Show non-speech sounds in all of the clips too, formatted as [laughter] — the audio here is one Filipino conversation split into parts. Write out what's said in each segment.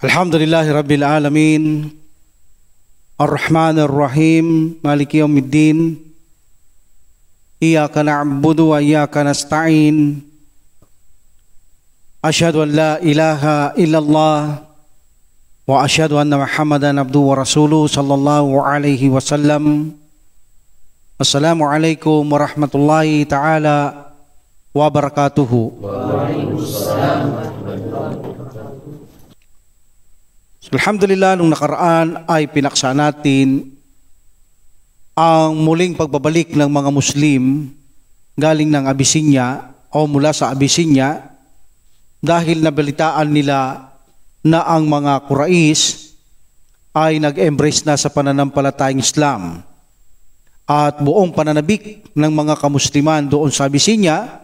الحمد لله رب العالمين. الرحمن الرحيم. مالك يوم الدين. إياك نعبد وإياك نستعين. أشهد أن لا إله إلا الله وأشهد أن محمدا عبده ورسوله صلى الله عليه وسلم. السلام عليكم ورحمة الله تعالى وبركاته. So, Alhamdulillah, nung nakaraan ay pinaksa natin ang muling pagbabalik ng mga Muslim galing ng Abyssinia o mula sa Abyssinia dahil nabalitaan nila na ang mga Quraysh ay nag-embrace na sa pananampalatayang Islam. At buong pananabik ng mga kamusliman doon sa Abyssinia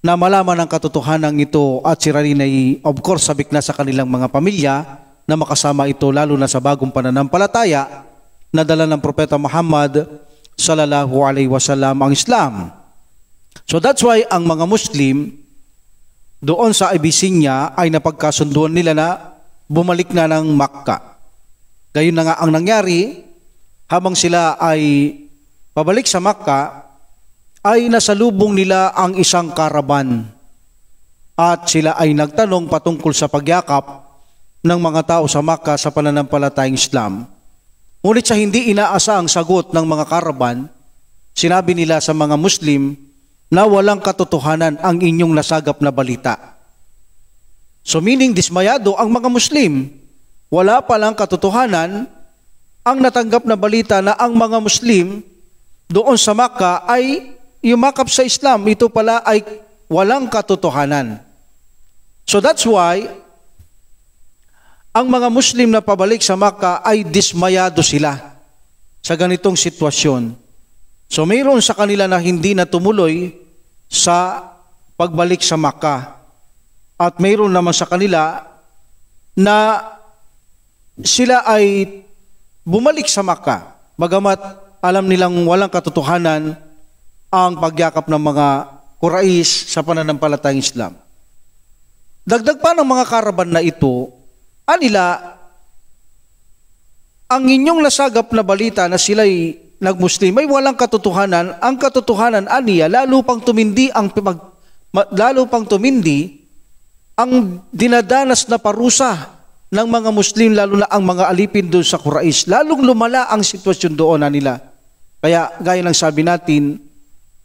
na malaman ang katotohanan ito at sila rin ay of course sabik na sa kanilang mga pamilya na makasama ito lalo na sa bagong pananampalataya na dala ng Propeta Muhammad sallallahu alaihi wasallam ang Islam. So that's why ang mga Muslim doon sa Abyssinia ay napagkasunduan nila na bumalik na ng Makkah. Gayon na nga ang nangyari habang sila ay pabalik sa Makkah ay nasalubong nila ang isang karaban at sila ay nagtanong patungkol sa pagyakap ng mga tao sa Makkah sa pananampalatayang Islam. Ngunit sa hindi inaasa ang sagot ng mga karaban, sinabi nila sa mga Muslim na walang katotohanan ang inyong nasagap na balita. So meaning dismayado ang mga Muslim. Wala palang katotohanan ang natanggap na balita na ang mga Muslim doon sa Makkah ay yumakap sa Islam. Ito pala ay walang katotohanan. So that's why ang mga Muslim na pabalik sa Makkah ay dismayado sila sa ganitong sitwasyon. So mayroon sa kanila na hindi na tumuloy sa pagbalik sa Makkah. At mayroon naman sa kanila na sila ay bumalik sa Makkah. Bagamat alam nilang walang katotohanan ang pagyakap ng mga Quraysh sa pananampalatayang Islam. Dagdag pa ng mga karaban na ito, Anila, ang inyong nasagap na balita na sila'y nagmuslim ay walang katotohanan. Ang katotohanan aniya, lalo pang tumindi ang pag, lalo pang tumindi ang dinadanas na parusa ng mga Muslim, lalo na ang mga alipin doon sa Quraysh. Lalong lumala ang sitwasyon doon na nila. Kaya gaya ng sabi natin,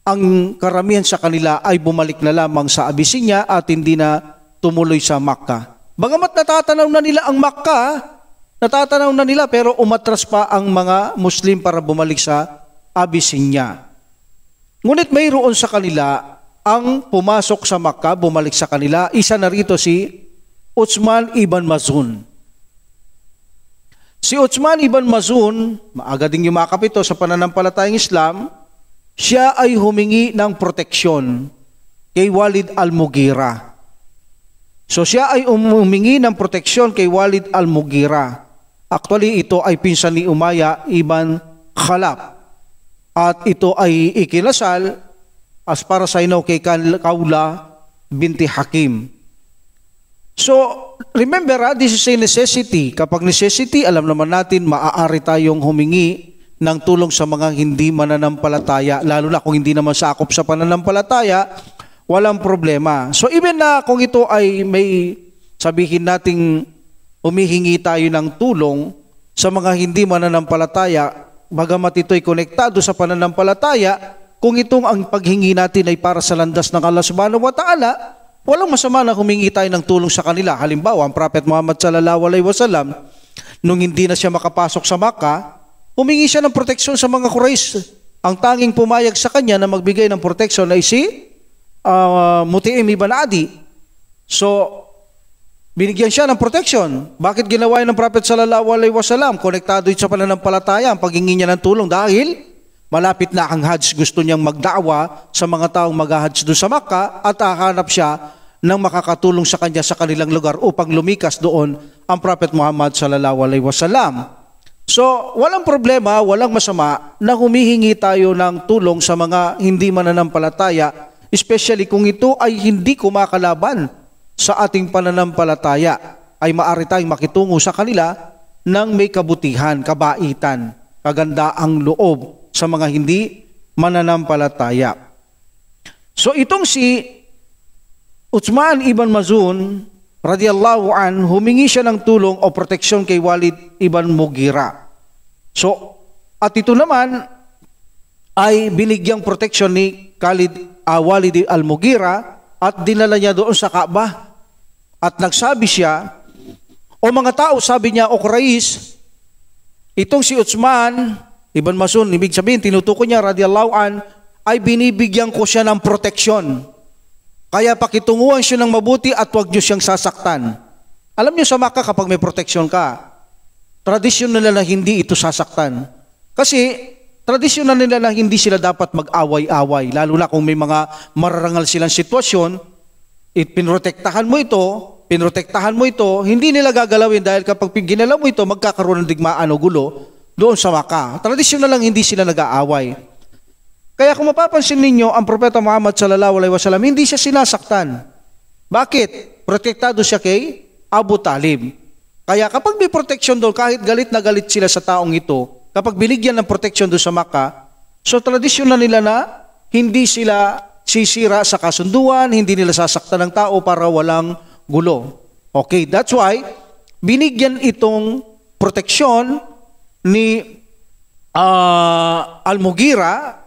ang karamihan sa kanila ay bumalik na lamang sa Abyssinia at hindi na tumuloy sa Makkah. Bagamat natatanaw na nila ang Makkah, natatanaw na nila pero umatras pa ang mga Muslim para bumalik sa Abyssinia. Ngunit mayroon sa kanila ang pumasok sa Makkah, bumalik sa kanila. Isa na rito si Utsman ibn Mazun. Si Utsman ibn Mazun, maaga ding yumakap ito sa pananampalatayang Islam, siya ay humingi ng proteksyon kay Walid al-Mughira. So siya ay umingi ng proteksyon kay Walid al-Mughira. Actually, ito ay pinsan ni Umaya ibn Khalaf. At ito ay ikinasal as para sa ino kay Kaula binti Hakim. So, remember, ha, this is a necessity. Kapag necessity, alam naman natin, maaari tayong humingi ng tulong sa mga hindi mananampalataya, lalo na kung hindi naman sakop sa pananampalataya, walang problema. So even na kung ito ay may sabihin nating umihingi tayo ng tulong sa mga hindi mananampalataya, bagamat ito ay konektado sa pananampalataya, kung itong ang paghingi natin ay para sa landas ng Allah subhanahu wa ta'ala, walang masama na humingi tayo ng tulong sa kanila. Halimbawa, ang Prophet Muhammad sallallahu alaihi wasallam, nung hindi na siya makapasok sa Makkah, humingi siya ng proteksyon sa mga Quraysh. Ang tanging pumayag sa kanya na magbigay ng proteksyon ay si uh, Mutiim ibn Adi. So, binigyan siya ng protection. Bakit ginawa ng Prophet sallallahu alaihi wasallam? Konektado ito sa pananampalataya ang paghingi niya ng tulong dahil malapit na ang Hajj. Gusto niyang magdawa sa mga taong mag-Hajj doon sa Makkah at hahanap siya ng makakatulong sa kanya sa kanilang lugar upang lumikas doon ang Prophet Muhammad sallallahu alaihi wasallam. So, walang problema, walang masama na humihingi tayo ng tulong sa mga hindi mananampalataya, especially kung ito ay hindi kumakalaban sa ating pananampalataya, ay maaari tayong makitungo sa kanila ng may kabutihan, kabaitan, kagandaang loob sa mga hindi mananampalataya. So itong si Utsman ibn Mazun, radiyallahu an, humingi siya ng tulong o proteksyon kay Walid ibn Mugira. So, at ito naman ay binigyang proteksyon ni Khalid uh, Walid al-Mugira at dinala niya doon sa Kaaba. At nagsabi siya, o mga tao, sabi niya, o Quraysh, itong si Utsman, Ibn Masun, ibig sabihin, tinutuko niya, radiyallahu an, ay binibigyan ko siya ng proteksyon kaya pakitunguhan siya ng mabuti at huwag niyo siyang sasaktan. Alam niyo sa Maka kapag may proteksyon ka, tradisyon nila na hindi ito sasaktan. Kasi tradisyon na nila na hindi sila dapat mag-away-away, lalo na kung may mga mararangal silang sitwasyon, it pinrotektahan mo ito, pinrotektahan mo ito, hindi nila gagalawin dahil kapag ginalaw mo ito, magkakaroon ng digmaan o gulo doon sa Maka. Tradisyon na lang hindi sila nag-aaway. Kaya kung mapapansin ninyo, ang Propeta Muhammad sallallahu alaihi wasallam hindi siya sinasaktan. Bakit? Protektado siya kay Abu Talib. Kaya kapag may protection doon, kahit galit na galit sila sa taong ito, kapag binigyan ng protection doon sa Makkah, so tradisyon na nila na hindi sila sisira sa kasunduan, hindi nila sasaktan ng tao para walang gulo. Okay, that's why binigyan itong proteksyon ni uh, Al-Mughira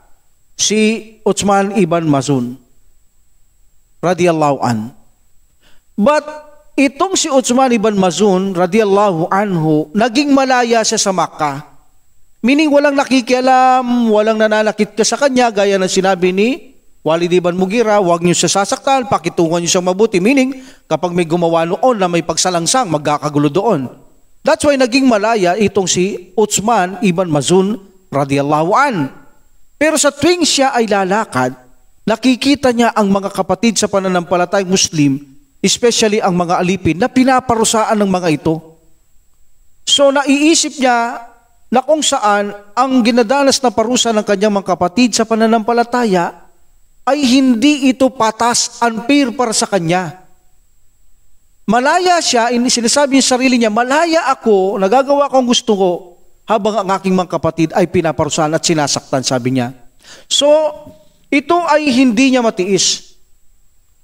si Utsman ibn Mazun radiyallahu an. But itong si Utsman ibn Mazun radiyallahu anhu naging malaya siya sa Makkah. Meaning walang nakikialam, walang nananakit ka sa kanya gaya ng sinabi ni Walid ibn Mugira, huwag niyo siya sasaktan, pakitungan niyo siyang mabuti. Meaning, kapag may gumawa noon na may pagsalangsang, magkakagulo doon. That's why naging malaya itong si Utsman ibn Mazun radiyallahu an. Pero sa tuwing siya ay lalakad, nakikita niya ang mga kapatid sa pananampalatay Muslim, especially ang mga alipin, na pinaparusaan ng mga ito. So naiisip niya na kung saan ang ginadalas na parusa ng kanyang mga kapatid sa pananampalataya ay hindi ito patas, unfair para sa kanya. Malaya siya, sinasabi niya sarili niya, malaya ako, nagagawa ko ang gusto ko, habang ang aking mga kapatid ay pinaparusahan at sinasaktan, sabi niya. So, ito ay hindi niya matiis.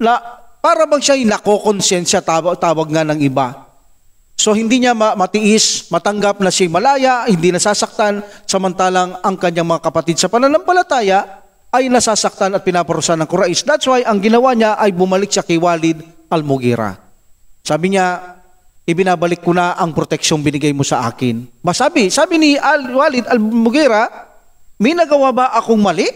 Na, para bang siya nakokonsensya, tawag, tawag nga ng iba. So, hindi niya matiis, matanggap na si malaya, hindi nasasaktan, samantalang ang kanyang mga kapatid sa pananampalataya ay nasasaktan at pinaparusahan ng Quraysh. That's why ang ginawa niya ay bumalik siya kay Walid al-Mughira. Sabi niya, ibinabalik ko na ang proteksyong binigay mo sa akin. Masabi, sabi ni Al Walid Al-Mughira, may nagawa ba akong mali?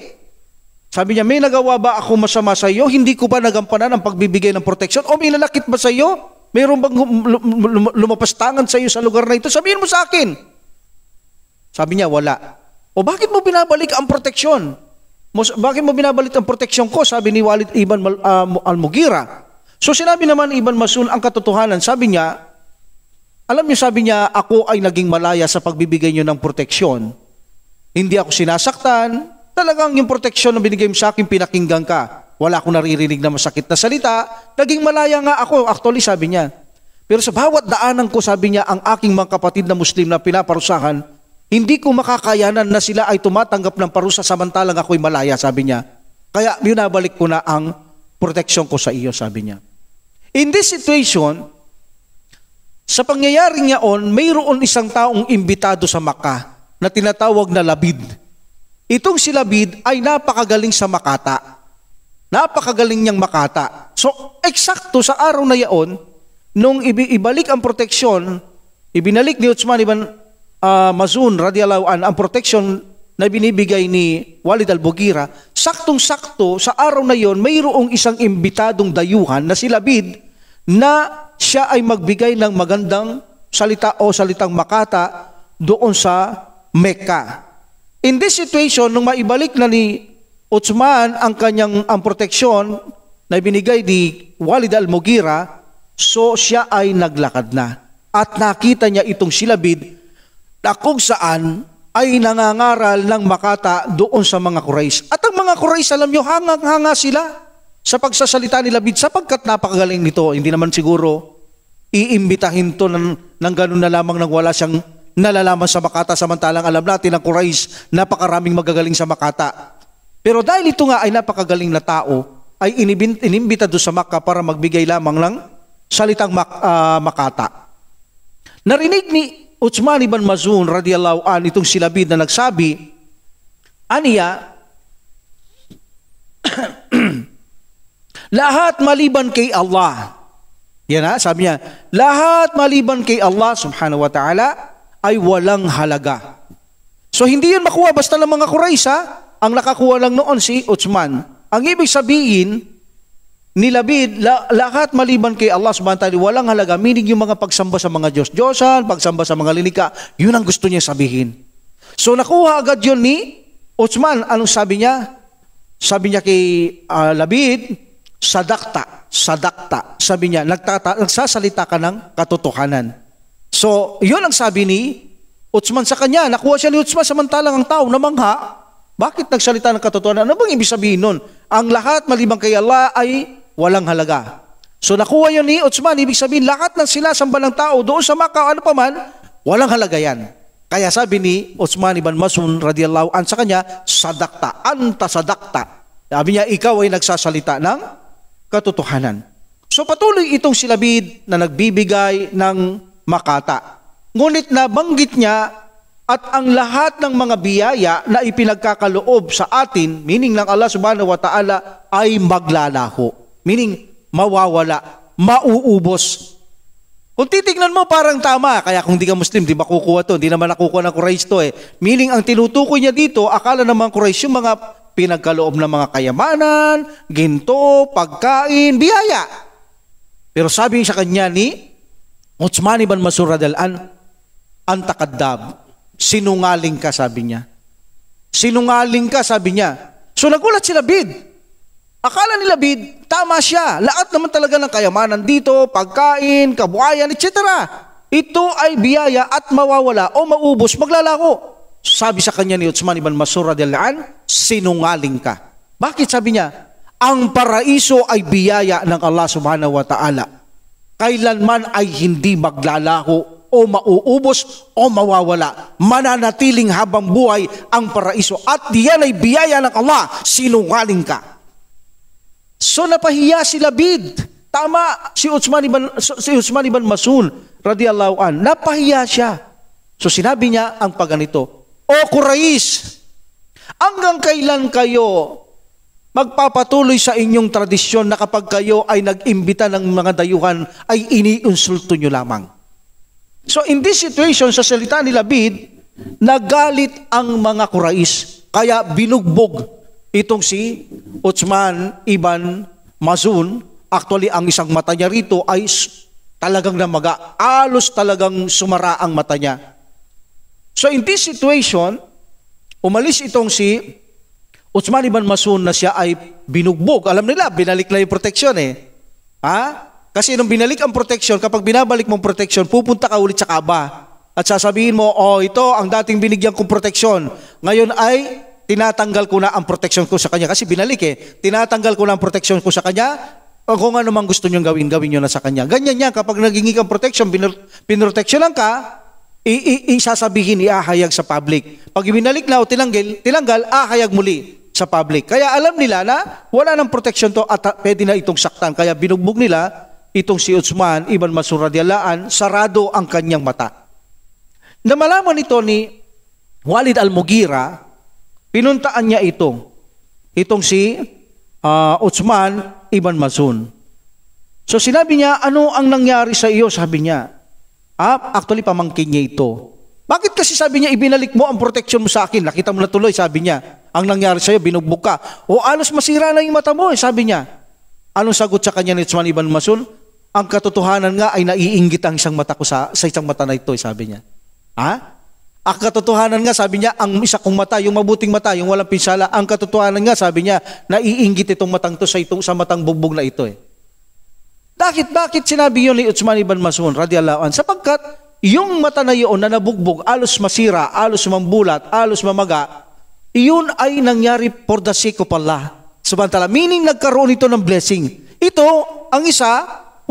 Sabi niya, may nagawa ba ako masama sa iyo? Hindi ko ba nagampanan ang pagbibigay ng proteksyon? O may lalakit ba sa iyo? Mayroon bang lumapastangan sa iyo sa lugar na ito? Sabihin mo sa akin. Sabi niya, wala. O bakit mo binabalik ang proteksyon? Bakit mo binabalik ang proteksyon ko? Sabi ni Walid Ibn uh, Al-Mughira. So sinabi naman ni Ibn Masun ang katotohanan. Sabi niya, alam niyo, sabi niya, ako ay naging malaya sa pagbibigay niyo ng proteksyon. Hindi ako sinasaktan. Talagang yung proteksyon na binigay mo sa akin, pinakinggan ka. Wala akong naririnig na masakit na salita. Naging malaya nga ako. Actually, sabi niya. Pero sa bawat daanan ko, sabi niya, ang aking mga kapatid na Muslim na pinaparusahan, hindi ko makakayanan na sila ay tumatanggap ng parusa samantalang ako'y malaya, sabi niya. Kaya binabalik ko na ang proteksyon ko sa iyo, sabi niya. In this situation, sa pangyayaring yaon, mayroon isang taong imbitado sa Maka na tinatawag na Labid. Itong si Labid ay napakagaling sa makata. Napakagaling niyang makata. So, eksakto sa araw na yaon, nung ibalik ang proteksyon, ibinalik ni Utsman ibn uh, Mazun radiallahu an ang proteksyon na binibigay ni Walid al-Bugira, saktong-sakto sa araw na yon, mayroong isang imbitadong dayuhan na si Labid na siya ay magbigay ng magandang salita o salitang makata doon sa Mecca. In this situation, nung maibalik na ni Utsman ang kanyang ang proteksyon na binigay ni Walid al-Mughira, so siya ay naglakad na. At nakita niya itong silabid na kung saan ay nangangaral ng makata doon sa mga Quraysh. At ang mga Quraysh, alam nyo, hangang-hanga sila sa pagsasalita ni Labid sapagkat napakagaling nito. Hindi naman siguro iimbitahin to ng, ng ganun na lamang nang wala siyang nalalaman sa Makata samantalang alam natin ang Quraysh napakaraming magagaling sa Makata. Pero dahil ito nga ay napakagaling na tao, ay inimbita doon sa Makkah para magbigay lamang ng salitang mak, uh, Makata. Narinig ni Utsman ibn Mazun radiyallahu an itong silabid na nagsabi, Aniya, [clears throat] lahat maliban kay Allah. Yan ha, sabi niya, lahat maliban kay Allah subhanahu wa ta'ala ay walang halaga. So hindi yun makuha basta ng mga Quraysh. Ang nakakuha lang noon si Utsman. Ang ibig sabihin, nilabid, la, lahat maliban kay Allah subhanahu wa ta'ala, walang halaga, meaning yung mga pagsamba sa mga Diyos-Diyosan, pagsamba sa mga linika, yun ang gusto niya sabihin. So nakuha agad yun ni Utsman. Anong sabi niya? Sabi niya kay uh, Labid, sadakta, sadakta. Sabi niya, nagtata, nagsasalita ka ng katotohanan. So, yun ang sabi ni Utsman sa kanya. Nakuha siya ni Utsman samantalang ang tao namangha. Bakit nagsalita ng katotohanan? Ano bang ibig sabihin nun? Ang lahat malibang kay Allah ay walang halaga. So nakuha yun ni Utsman, ibig sabihin lahat ng sinasamba ng tao doon sa Makkah, ano pa man, walang halaga yan. Kaya sabi ni Utsman ibn Masun radiyallahu an sa kanya, sadakta, anta sadakta. Sabi niya, ikaw ay nagsasalita ng katotohanan. So patuloy itong silabid na nagbibigay ng makata. Ngunit nabanggit niya at ang lahat ng mga biyaya na ipinagkakaloob sa atin, meaning ng Allah subhanahu wa ta'ala, ay maglalaho. Meaning, mawawala, mauubos. Kung titignan mo, parang tama. Kaya kung di ka Muslim, di ba kukuha to? Hindi naman nakukuha ng Quraysh to eh. Meaning, ang tinutukoy niya dito, akala mga Quraysh, yung mga pinagkaloob ng mga kayamanan, ginto, pagkain, biyaya. Pero sabi sa kanya ni Utsman ibn Masur an antakadab, sinungaling ka, sabi niya. Sinungaling ka, sabi niya. So nagulat si Labid. Akala ni Labid, tama siya. Lahat naman talaga ng kayamanan dito, pagkain, kabuhayan, etc. Ito ay biyaya at mawawala o maubos, maglalako. Sabi sa kanya ni Utsman ibn Masur an, sinungaling ka. Bakit sabi niya? Ang paraiso ay biyaya ng Allah subhanahu wa ta'ala. Kailanman ay hindi maglalaho o mauubos o mawawala. Mananatiling habang buhay ang paraiso. At diyan ay biyaya ng Allah. Sinungaling ka. So napahiya si Labid. Tama si Utsman ibn, si Utsman ibn Masun radiyallahu an. Napahiya siya. So sinabi niya ang paganito, O Quraysh, hanggang kailan kayo magpapatuloy sa inyong tradisyon na kapag kayo ay nag-imbita ng mga dayuhan ay iniinsulto nyo lamang. So in this situation, sa salita ni Labid, nagalit ang mga Quraysh, kaya binugbog Itong si Utsman Ibn Mazun, actually ang isang mata niya rito ay talagang namaga. Alos talagang sumara ang mata niya. So in this situation, umalis itong si Utsman Ibn Mazun na siya ay binugbog. Alam nila, binalik na yung protection eh. Ha? Kasi nung binalik ang protection, kapag binabalik mong protection, pupunta ka ulit sa Kaaba. At sasabihin mo, oh, ito ang dating binigyan kong protection. Ngayon ay tinatanggal ko na ang protection ko sa kanya. Kasi binalik eh. Tinatanggal ko na ang protection ko sa kanya. O kung ano mang gusto niyong gawin, gawin niyo na sa kanya. Ganyan yan. Kapag nagingi kang protection, pinrotectionan ka, isasabihin, iahayag sa public. Pag binalik na o tinanggal, tinanggal, ahayag muli sa public. Kaya alam nila na wala ng protection to at pwede na itong saktan. Kaya binugbog nila itong si Utsman, Ibn Masur radiyallaan, sarado ang kanyang mata. Namalaman ito ni Walid al-Mugira, Pinuntaan niya ito. Itong si uh, Utsman Ibn Mazun. So sinabi niya, ano ang nangyari sa iyo? Sabi niya. Ah, actually pamangkin niya ito. Bakit kasi sabi niya, ibinalik mo ang protection mo sa akin? Nakita mo na tuloy, sabi niya. Ang nangyari sa iyo, binugbog ka. O alos masira na yung mata mo, eh, sabi niya. Anong sagot sa kanya ni Utsman Ibn Mazun? Ang katotohanan nga ay naiinggit ang isang mata ko sa, sa isang mata na ito, eh, sabi niya. Ha? Ang katotohanan nga, sabi niya, ang isa kong mata, yung mabuting mata, yung walang pinsala, ang katotohanan nga, sabi niya, naiinggit itong matang to sa, itong, sa matang bugbog na ito eh. Bakit, bakit sinabi yun ni Utsman ibn Masun, radiallahu an? Sapagkat, yung mata na yun na nabugbog, alos masira, alos mambulat, alos mamaga, iyon ay nangyari for the sake of Allah. Samantala, meaning nagkaroon ito ng blessing. Ito, ang isa,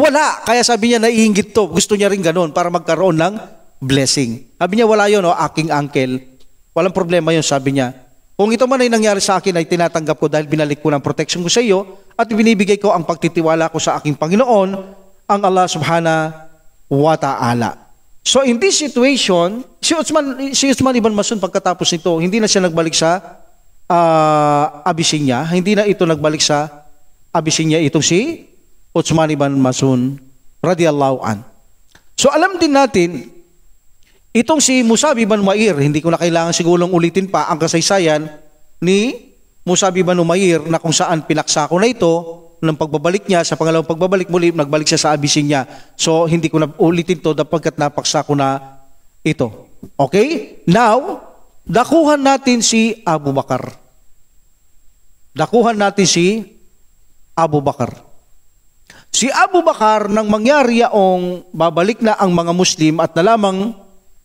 wala. Kaya sabi niya, naiingit to. Gusto niya rin ganun para magkaroon ng blessing. Sabi niya, wala yun, oh, aking uncle. Walang problema yun, sabi niya. Kung ito man ay nangyari sa akin ay tinatanggap ko dahil binalik ko ng protection ko sa iyo at binibigay ko ang pagtitiwala ko sa aking Panginoon, ang Allah subhanahu wa ta'ala. So in this situation, si Uthman, si Uthman ibn Masun pagkatapos nito, hindi na siya nagbalik sa uh, Abyssinia, hindi na ito nagbalik sa Abyssinia itong si Uthman ibn Masun radiyallahu an. So alam din natin Itong si Musab ibn Umair, hindi ko na kailangan sigulong ulitin pa ang kasaysayan ni Musab ibn Umair na kung saan pinaksako na ito ng pagbabalik niya, sa pangalawang pagbabalik muli, nagbalik siya sa Abyssinia. So, hindi ko na ulitin to dapagkat napaksako na ito. Okay? Now, dakuhan natin si Abu Bakar. Dakuhan natin si Abu Bakar. Si Abu Bakar, nang mangyari yaong babalik na ang mga Muslim at nalamang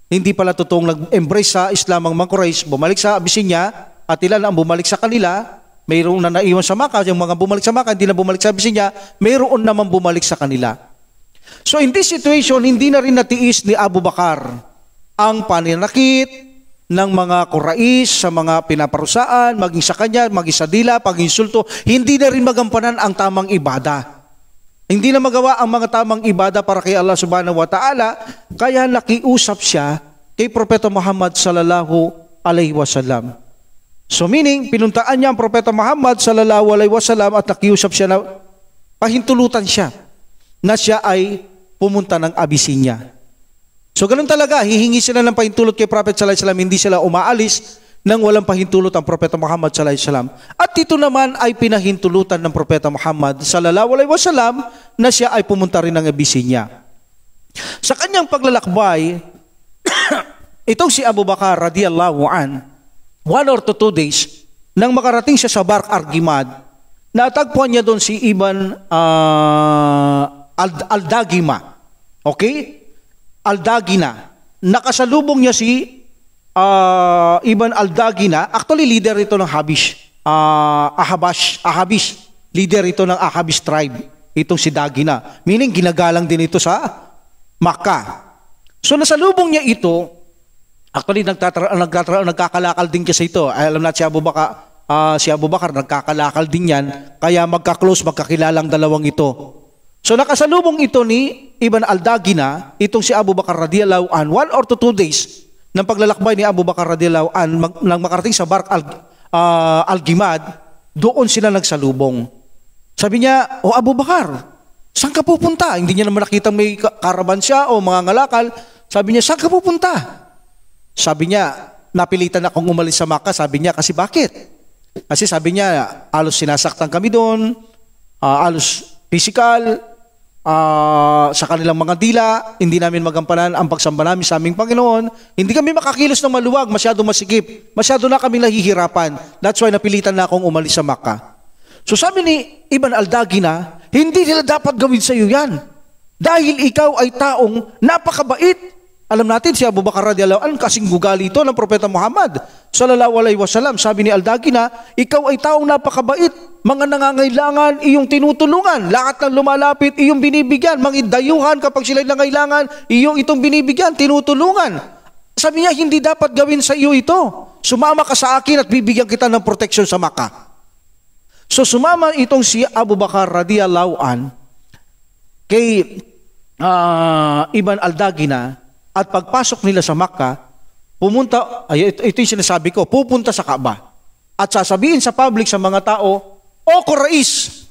hindi pala totoong nag-embrace sa Islam ang mga Quraysh, bumalik sa Abyssinia at ilan ang bumalik sa kanila, mayroon na naiwan sa Makkah, yung mga bumalik sa Makkah, hindi na bumalik sa Abyssinia, mayroon naman bumalik sa kanila. So in this situation, hindi na rin natiis ni Abu Bakar ang paninakit ng mga Quraysh sa mga pinaparusaan, maging sa kanya, maging sa dila, pag-insulto, hindi na rin magampanan ang tamang ibada. Hindi na magawa ang mga tamang ibada para kay Allah subhanahu wa ta'ala, kaya nakiusap siya kay Propeta Muhammad sallallahu alaihi wasallam. So meaning, pinuntaan niya ang Propeta Muhammad sallallahu alaihi wasallam at nakiusap siya na pahintulutan siya na siya ay pumunta ng Abyssinia. So ganun talaga, hihingi sila ng pahintulot kay Prophet sallallahu alaihi wasallam, hindi sila umaalis nang walang pahintulot ang Propeta Muhammad sallallahu alaihi wasallam. At ito naman ay pinahintulutan ng Propeta Muhammad sallallahu alaihi wasallam na siya ay pumunta rin ng Abyssinia. Sa kanyang paglalakbay, [coughs] itong si Abu Bakar radiyallahu an, one or two days, nang makarating siya sa Bark Argimad, natagpuan niya doon si Ibn uh, Aldagima. Okay? Aldagina. Nakasalubong niya si uh, Ibn Al-Dagina, actually leader ito ng Habish. Uh, Ahabash, Ahabish. Leader ito ng Ahabish tribe. Itong si Dagina. Meaning, ginagalang din ito sa Makkah. So, nasalubong niya ito, actually, nagtatra, nagtatra, nagkakalakal din kasi ito. Ay, alam natin si Abu Bakar, uh, si Abu Bakar, nagkakalakal din yan. Kaya magka-close, magkakilalang dalawang ito. So nakasalubong ito ni Ibn Al-Dagina, itong si Abu Bakar radiyallahu an, one or two, two days, ng paglalakbay ni Abu Bakar radiyallahu an mag, nang makarating sa Bark al, uh, Al-Gimad, doon sila nagsalubong. Sabi niya, "O Abu Bakar, saan ka pupunta?" Hindi niya naman nakita may karaban siya o mga ngalakal. Sabi niya, "Saan ka pupunta?" Sabi niya, "Napilitan akong umalis sa Makkah." Sabi niya, "Kasi bakit?" Kasi sabi niya, alos sinasaktan kami doon, uh, alos physical, uh, sa kanilang mga dila, hindi namin magampanan ang pagsamba namin sa aming Panginoon. Hindi kami makakilos ng maluwag, masyado masikip. Masyado na kami nahihirapan. That's why napilitan na akong umalis sa Makkah. So sabi ni Ibn Aldagina, hindi nila dapat gawin sa iyo yan. Dahil ikaw ay taong napakabait. Alam natin si Abu Bakar radiyallahu anhu kasing gugali ito ng propeta Muhammad sallallahu alaihi wasallam. Sabi ni Aldagina, ikaw ay taong napakabait mga nangangailangan, iyong tinutulungan. Lahat ng lumalapit, iyong binibigyan. Mga dayuhan kapag sila'y nangailangan, iyong itong binibigyan, tinutulungan. Sabi niya, hindi dapat gawin sa iyo ito. Sumama ka sa akin at bibigyan kita ng protection sa Maka. So sumama itong si Abu Bakar radiyallahu an kay uh, Ibn Aldagina at pagpasok nila sa Makkah, pumunta, ay, ito, ito yung sinasabi ko, pupunta sa Kaaba at sasabihin sa public sa mga tao, o Quraish,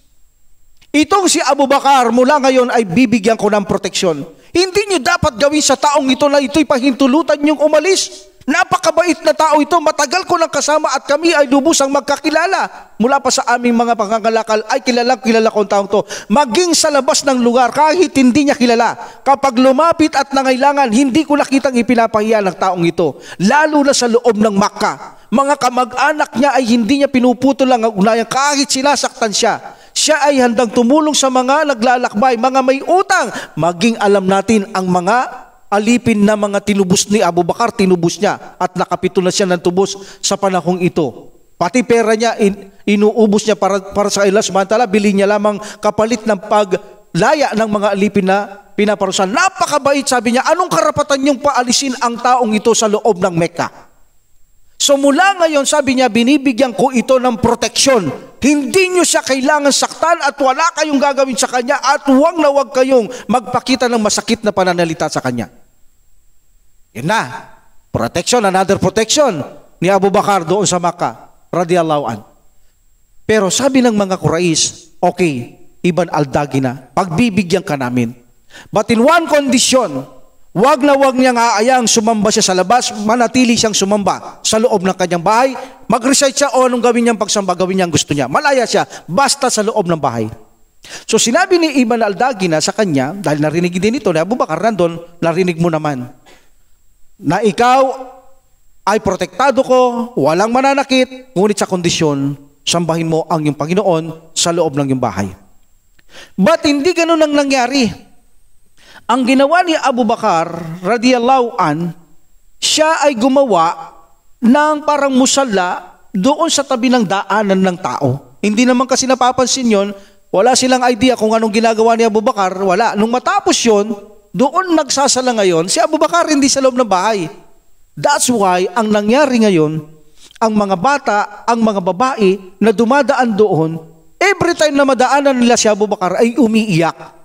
itong si Abu Bakar mula ngayon ay bibigyan ko ng proteksyon. Hindi niyo dapat gawin sa taong ito na ito'y pahintulutan niyong umalis. Napakabait na tao ito, matagal ko nang kasama at kami ay lubusang magkakilala. Mula pa sa aming mga pangangalakal ay kilalang kilala ko ang taong to. Maging sa labas ng lugar kahit hindi niya kilala. Kapag lumapit at nangailangan, hindi ko nakitang ipinapahiya ng taong ito. Lalo na sa loob ng Makkah. Mga kamag-anak niya ay hindi niya pinuputol lang ang unayan kahit sinasaktan siya. Siya ay handang tumulong sa mga naglalakbay, mga may utang. Maging alam natin ang mga alipin na mga tinubos ni Abu Bakar, tinubos niya at nakapito na siya ng tubos sa panahong ito. Pati pera niya, in, inuubos niya para, para sa Allah subhanahu bili niya lamang kapalit ng paglaya ng mga alipin na pinaparusahan. Napakabait, sabi niya, anong karapatan niyong paalisin ang taong ito sa loob ng Mecca? So mula ngayon, sabi niya, binibigyan ko ito ng proteksyon. Hindi niyo siya kailangan saktan at wala kayong gagawin sa kanya at huwag na huwag kayong magpakita ng masakit na pananalita sa kanya. Yan na. Protection, another protection ni Abu Bakar doon sa Makkah, radiallahu an. Pero sabi ng mga Quraysh, okay, Iban Aldagina, pagbibigyan ka namin. But in one condition, wag na wag niyang aayang sumamba siya sa labas, manatili siyang sumamba sa loob ng kanyang bahay, mag-recite siya o anong gawin niyang pagsamba, gawin niyang gusto niya. Malaya siya, basta sa loob ng bahay. So sinabi ni Iban Aldagina sa kanya, dahil narinig din ito ni Abu Bakar nandun, narinig mo naman, na ikaw ay protektado ko, walang mananakit, ngunit sa kondisyon, sambahin mo ang iyong Panginoon sa loob ng iyong bahay. But hindi ganun ang nangyari. Ang ginawa ni Abu Bakar, radiyallahu an, siya ay gumawa ng parang musala doon sa tabi ng daanan ng tao. Hindi naman kasi napapansin yon, wala silang idea kung anong ginagawa ni Abu Bakar, wala. Nung matapos yon, doon nagsasala ngayon, si Abu Bakar hindi sa loob ng bahay. That's why, ang nangyari ngayon, ang mga bata, ang mga babae na dumadaan doon, every time na madaanan nila si Abu Bakar ay umiiyak.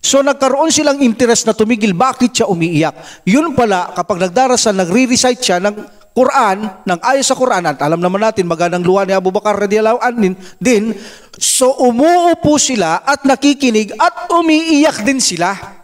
So nagkaroon silang interest na tumigil, bakit siya umiiyak? Yun pala, kapag nagdarasal, nagre-recite siya ng Quran, ng ayos sa Quran, at alam naman natin, magandang luha ni Abu Bakar radiyallahu anhin din, so umuupo sila at nakikinig at umiiyak din sila.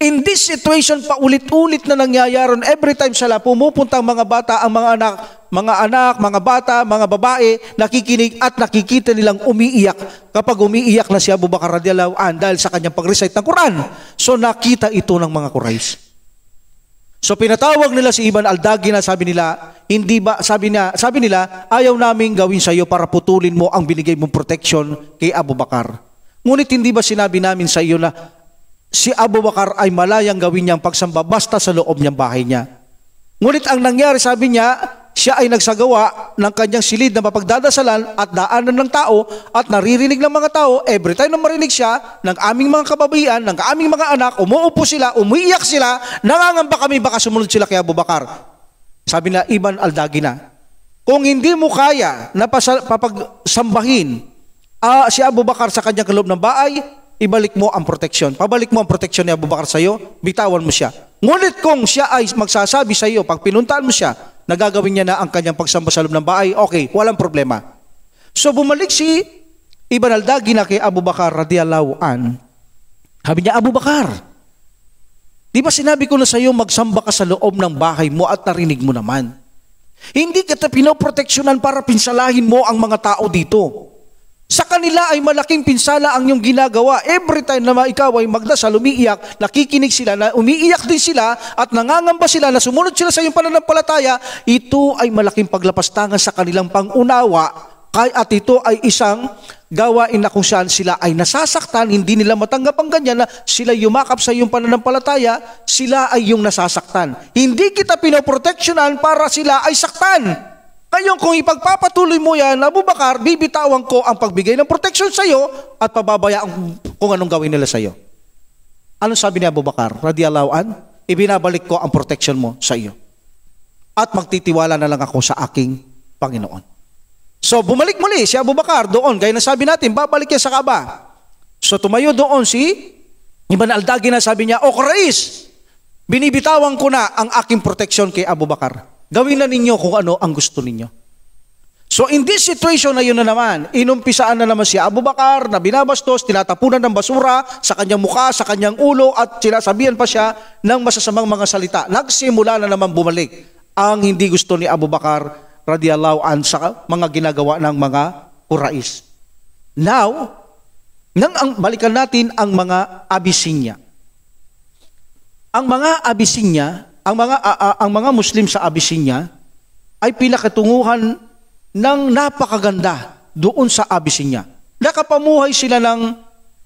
In this situation, paulit-ulit na nangyayaron, every time sila pumupunta ang mga bata, ang mga anak, mga anak, mga bata, mga babae, nakikinig at nakikita nilang umiiyak kapag umiiyak na si Abu Bakar radiallahu an dahil sa kanyang pag-recite ng Quran. So nakita ito ng mga Quraysh. So pinatawag nila si Ibn Aldagi na sabi nila, hindi ba, sabi niya, sabi nila, ayaw naming gawin sa iyo para putulin mo ang binigay mong protection kay Abu Bakar. Ngunit hindi ba sinabi namin sa iyo na si Abu Bakar ay malayang gawin niyang pagsamba basta sa loob niyang bahay niya. Ngunit ang nangyari, sabi niya, siya ay nagsagawa ng kanyang silid na mapagdadasalan at daanan ng tao at naririnig ng mga tao, every time na marinig siya ng aming mga kababayan, ng aming mga anak, umuupo sila, umiiyak sila, nangangamba kami baka sumunod sila kay Abu Bakar. Sabi na, Iban Aldagina, kung hindi mo kaya na papagsambahin uh, si Abu Bakar sa kanyang kaloob ng bahay, ibalik mo ang proteksyon. Pabalik mo ang proteksyon ni Abu Bakar sa iyo, bitawan mo siya. Ngunit kung siya ay magsasabi sa iyo, pag pinuntaan mo siya, nagagawin niya na ang kanyang pagsamba sa loob ng bahay, okay, walang problema. So bumalik si Ibn al-Dagi na kay Abu Bakar radiyallahu an. Sabi niya, Abu Bakar, di ba sinabi ko na sa iyo magsamba ka sa loob ng bahay mo at narinig mo naman? Hindi kita pinoproteksyonan para pinsalahin mo ang mga tao dito. Sa kanila ay malaking pinsala ang iyong ginagawa. Every time na ikaw ay magdasal, umiiyak, nakikinig sila, na umiiyak din sila at nangangamba sila na sumunod sila sa iyong pananampalataya, ito ay malaking paglapastangan sa kanilang pangunawa at ito ay isang gawain na kung saan sila ay nasasaktan, hindi nila matanggap ang ganyan na sila yumakap sa iyong pananampalataya, sila ay yung nasasaktan. Hindi kita pinoproteksyonan para sila ay saktan. Ngayon, kung ipagpapatuloy mo yan, Abu Bakar, bibitawan ko ang pagbigay ng protection sa iyo at pababayaan kung anong gawin nila sa iyo. Ano sabi ni Abu Bakar? Radiallahu an, ibinabalik ko ang protection mo sa iyo. At magtitiwala na lang ako sa aking Panginoon. So, bumalik muli si Abu Bakar doon. Gaya na sabi natin, babalik siya sa Kaba. So, tumayo doon si Ibn Aldagi na sabi niya, O Quraysh, binibitawan ko na ang aking protection kay Abu Bakar. Gawin na ninyo kung ano ang gusto ninyo. So in this situation na yun na naman, inumpisaan na naman si Abu Bakar na binabastos, tinatapunan ng basura sa kanyang muka, sa kanyang ulo at sinasabihan pa siya ng masasamang mga salita. Nagsimula na naman bumalik ang hindi gusto ni Abu Bakar radiyallahu an sa mga ginagawa ng mga Quraysh. Now, nang ang, balikan natin ang mga Abyssinia. Ang mga Abyssinia ang mga uh, uh, ang mga Muslim sa Abyssinia ay pinakatunguhan ng napakaganda doon sa Abyssinia. Nakapamuhay sila ng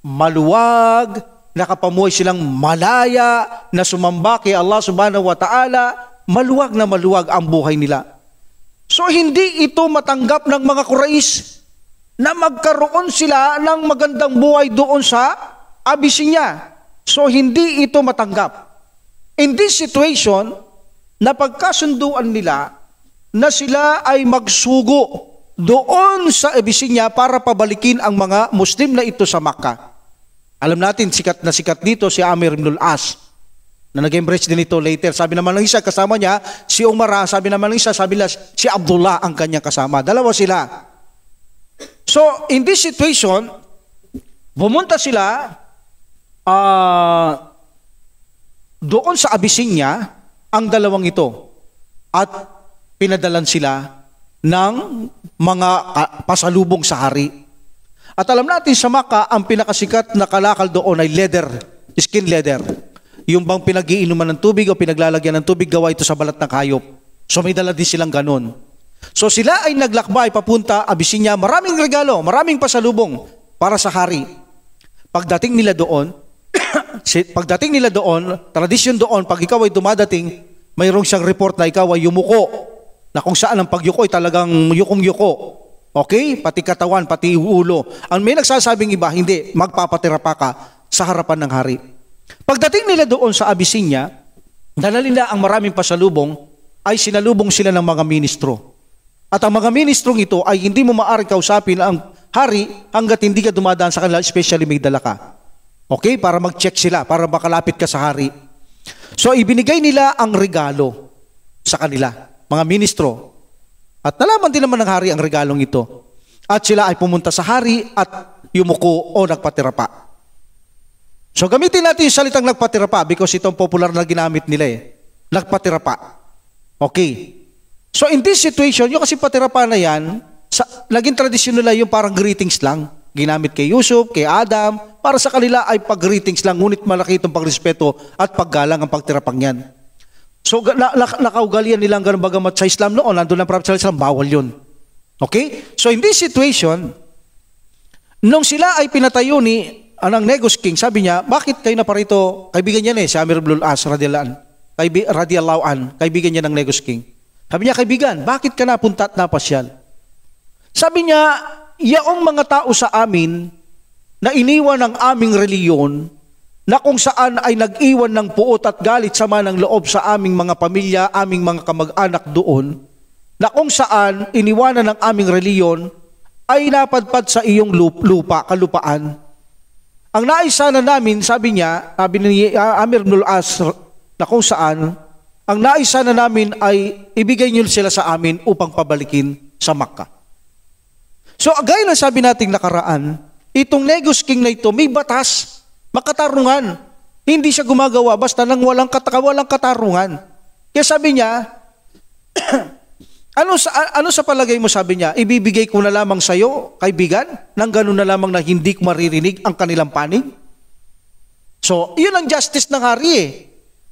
maluwag, nakapamuhay silang malaya na sumamba kay Allah subhanahu wa ta'ala, maluwag na maluwag ang buhay nila. So hindi ito matanggap ng mga Quraysh na magkaroon sila ng magandang buhay doon sa Abyssinia. So hindi ito matanggap. In this situation, napagkasunduan nila na sila ay magsugo doon sa Abyssinia para pabalikin ang mga Muslim na ito sa Makkah. Alam natin, sikat na sikat dito si Amir ibn al-As na nag-embrace din ito later. Sabi naman ng isa, kasama niya, si Umar, sabi naman ng isa, sabi nila, si Abdullah ang kanyang kasama. Dalawa sila. So, in this situation, bumunta sila uh, doon sa Abyssinia, ang dalawang ito. At pinadalan sila ng mga uh, pasalubong sa hari. At alam natin sa Maka, ang pinakasikat na kalakal doon ay leather, skin leather. Yung bang pinag-iinuman ng tubig o pinaglalagyan ng tubig, gawa ito sa balat ng hayop. So may dala din silang ganun. So sila ay naglakbay papunta Abyssinia, maraming regalo, maraming pasalubong para sa hari. Pagdating nila doon, pagdating nila doon, tradisyon doon, pag ikaw ay dumadating, mayroong siyang report na ikaw ay yumuko, na kung saan ang pagyuko ay talagang yukong-yuko. Okay? Pati katawan, pati ulo. Ang may nagsasabing iba, hindi, magpapatira pa ka sa harapan ng hari. Pagdating nila doon sa Abyssinia, dala nila ang maraming pasalubong, ay sinalubong sila ng mga ministro. At ang mga ministrong ito ay hindi mo maaaring kausapin ang hari hanggat hindi ka dumadaan sa kanila, especially may dala ka. Okay? Para mag-check sila, para makalapit ka sa hari. So, ibinigay nila ang regalo sa kanila, mga ministro. At nalaman din naman ng hari ang regalong ito. At sila ay pumunta sa hari at yumuko o nagpatira pa. So gamitin natin yung salitang nagpatira pa because itong popular na ginamit nila eh. Nagpatira pa. Okay. So in this situation, yung kasi patira pa na yan, sa, naging tradisyon nila yung parang greetings lang. Ginamit kay Yusuf, kay Adam, para sa kanila ay pag-greetings lang, ngunit malaki itong pagrespeto at paggalang ang pagtirapang yan. So na, na, nakaugalian nilang ganun bagamat sa Islam noon, nandun ang Prophet Islam, bawal yun. Okay? So in this situation, nung sila ay pinatayo ni anang Negus King, sabi niya, bakit kayo na parito, kaibigan niya eh, si Amir Blul As, radiallahu kaibi, radiallahu an, kaibigan niya ng Negus King. Sabi niya, kaibigan, bakit ka napunta at napasyal? Sabi niya, yaong mga tao sa amin na iniwan ng aming reliyon na kung saan ay nag-iwan ng puot at galit sama ng loob sa aming mga pamilya, aming mga kamag-anak doon, na kung saan iniwanan ng aming reliyon ay napadpad sa iyong lupa, kalupaan. Ang nais sana namin, sabi niya, sabi ni Amir Nul As, na kung saan, ang nais sana namin ay ibigay niyo sila sa amin upang pabalikin sa Makkah. So, gaya ng sabi nating nakaraan, itong Negus King na ito, may batas Makatarungan. Hindi siya gumagawa basta nang walang, kataka, walang katarungan. Kaya sabi niya, [clears throat] ano sa, ano sa palagay mo sabi niya, ibibigay ko na lamang sa iyo, kaibigan, nang gano'n na lamang na hindi ko maririnig ang kanilang panig? So, yun ang justice ng hari eh.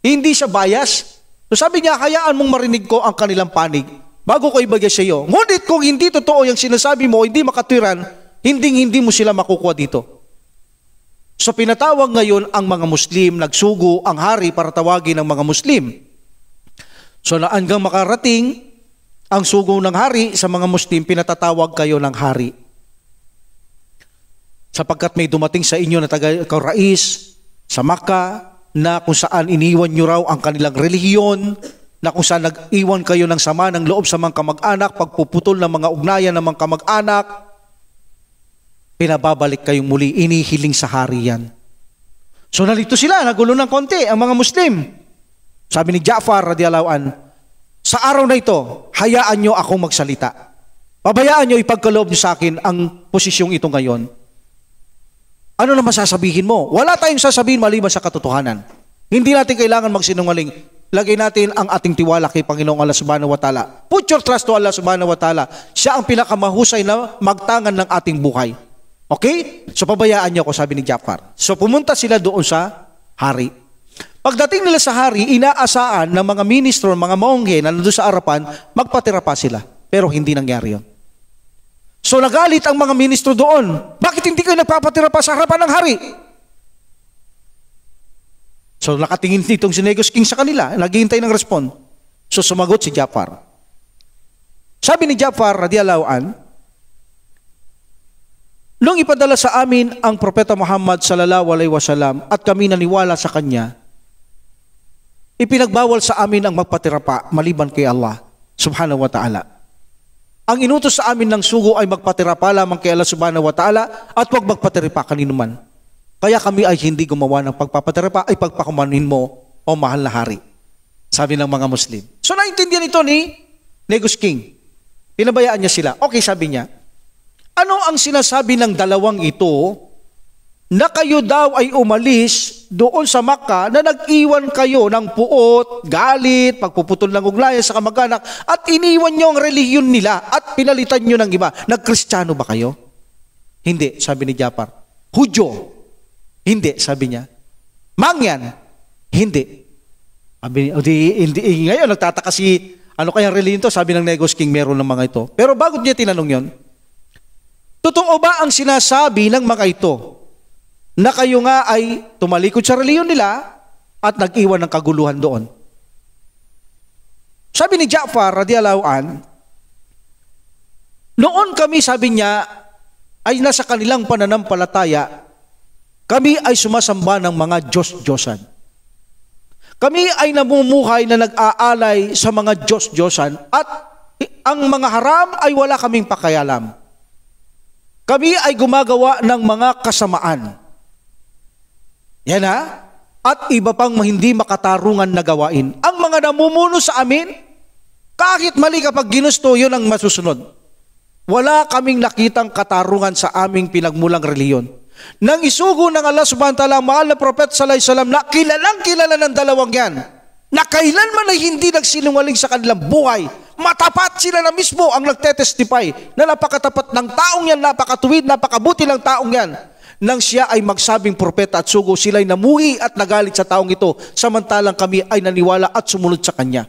Hindi siya bias. So sabi niya, hayaan mong marinig ko ang kanilang panig bago ko ibigay sa iyo. Ngunit kung hindi totoo yung sinasabi mo, hindi makatwiran, hindi hindi mo sila makukuha dito. So pinatawag ngayon ang mga Muslim, nagsugo ang hari para tawagin ang mga Muslim. So na hanggang makarating ang sugo ng hari sa mga Muslim, pinatatawag kayo ng hari. Sapagkat may dumating sa inyo na taga Rais sa Makkah na kung saan iniwan nyo raw ang kanilang relihiyon, na kung saan nag-iwan kayo ng sama ng loob sa mga kamag-anak, pagpuputol ng mga ugnayan ng mga kamag-anak, pinababalik kayong muli, inihiling sa hari yan. So nalito sila, nagulo ng konti, ang mga Muslim. Sabi ni Ja'far radiallahu an, sa araw na ito, hayaan nyo akong magsalita. Pabayaan nyo ipagkaloob nyo sa akin ang posisyong ito ngayon. Ano naman sasabihin mo? Wala tayong sasabihin maliban sa katotohanan. Hindi natin kailangan magsinungaling. Lagay natin ang ating tiwala kay Panginoong Allah Subhanahu wa Ta'ala. Put your trust to Allah Subhanahu wa Ta'ala. Siya ang pinakamahusay na magtangan ng ating buhay. Okay? So pabayaan niyo ako, sabi ni Jafar. So pumunta sila doon sa hari. Pagdating nila sa hari, inaasaan ng mga ministro, mga monghe na nandun sa arapan, magpatira pa sila. Pero hindi nangyari yon. So nagalit ang mga ministro doon. Bakit hindi kayo nagpapatira pa sa harapan ng hari? So nakatingin nitong si Negos King sa kanila, naghihintay ng respond. So sumagot si Jafar. Sabi ni Jafar, radiyallahu an, Nung ipadala sa amin ang Propeta Muhammad sallallahu alaihi wasallam at kami naniwala sa kanya, ipinagbawal sa amin ang magpatirapa maliban kay Allah subhanahu wa ta'ala. Ang inutos sa amin ng sugo ay magpatirapa lamang kay Allah subhanahu wa ta'ala at huwag magpatirapa kanino man. Kaya kami ay hindi gumawa ng pagpapatirapa ay pagpakumanin mo o mahal na hari. Sabi ng mga Muslim. So naintindihan ito ni Negus King. Pinabayaan niya sila. Okay, sabi niya, ano ang sinasabi ng dalawang ito na kayo daw ay umalis doon sa Makkah na nag-iwan kayo ng puot, galit, pagpuputol ng ugnayan sa kamag-anak at iniwan nyo ang relihiyon nila at pinalitan nyo ng iba. Nagkristyano ba kayo? Hindi, sabi ni Japar. Hudyo? Hindi, sabi niya. Mangyan? Hindi. Sabi, o di, hindi, ngayon nagtataka si, ano kaya relihiyon to? Sabi ng Negos King, meron ng mga ito. Pero bago niya tinanong yon, Totoo ba ang sinasabi ng mga ito na kayo nga ay tumalikod sa reliyon nila at nag-iwan ng kaguluhan doon? Sabi ni Ja'far radiyallahu an, noon kami sabi niya ay nasa kanilang pananampalataya, kami ay sumasamba ng mga Diyos-Diyosan. Kami ay namumuhay na nag-aalay sa mga Diyos-Diyosan at ang mga haram ay wala kaming pakialam. Kami ay gumagawa ng mga kasamaan. Yan ha? At iba pang hindi makatarungan na gawain. Ang mga namumuno sa amin, kahit mali kapag ginusto, yun ang masusunod. Wala kaming nakitang katarungan sa aming pinagmulang reliyon. Nang isugo ng Allah subhanahu wa ta'ala, mahal na propet sallallahu alaihi wasallam, na kilalang kilala ng dalawang yan, na kailanman ay hindi nagsinungaling sa kanilang buhay, Matapat sila na mismo ang nagtetestify na napakatapat ng taong yan, napakatuwid, napakabuti ng taong yan. Nang siya ay magsabing propeta at sugo, sila'y namuhi at nagalit sa taong ito, samantalang kami ay naniwala at sumunod sa kanya.